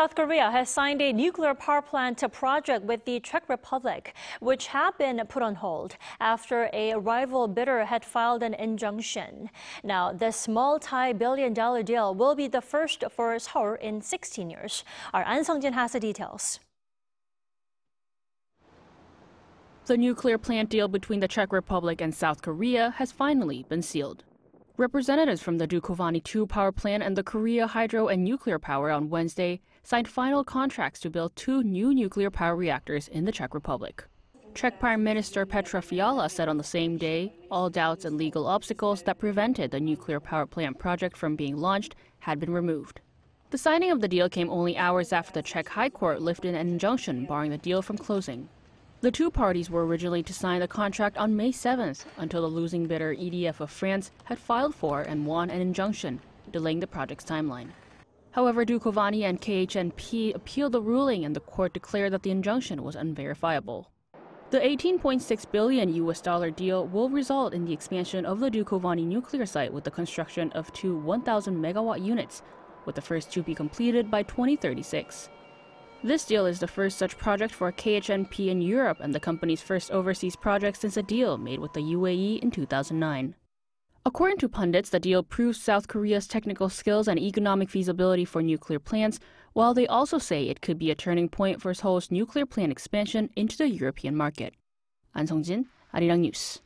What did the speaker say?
South Korea has signed a nuclear power plant to project with the Czech Republic, which had been put on hold after a rival bidder had filed an injunction. Now, this multi-billion dollar deal will be the first for Seoul in 16 years. Our Ahn Sung-jin has the details. The nuclear plant deal between the Czech Republic and South Korea has finally been sealed. Representatives from the Dukovany 2 power plant and the Korea Hydro and Nuclear Power on Wednesday signed final contracts to build two new nuclear power reactors in the Czech Republic. Czech Prime Minister Petra Fiala said on the same day all doubts and legal obstacles that prevented the nuclear power plant project from being launched had been removed. The signing of the deal came only hours after the Czech High Court lifted an injunction barring the deal from closing. The two parties were originally to sign the contract on May 7th until the losing bidder EDF of France had filed for and won an injunction, delaying the project's timeline. However, Dukovany and KHNP appealed the ruling and the court declared that the injunction was unverifiable. The 18.6 billion US dollar deal will result in the expansion of the Dukovany nuclear site with the construction of two 1000 megawatt units, with the first to be completed by 2036. This deal is the first such project for KHNP in Europe and the company's first overseas project since a deal made with the UAE in 2009. According to pundits, the deal proves South Korea's technical skills and economic feasibility for nuclear plants, while they also say it could be a turning point for Seoul's nuclear plant expansion into the European market. Ahn Sung-jin, Arirang News.